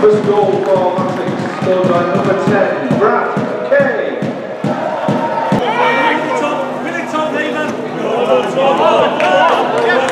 First goal for Matrix, scored by number 10, Brad Kelly. Yes,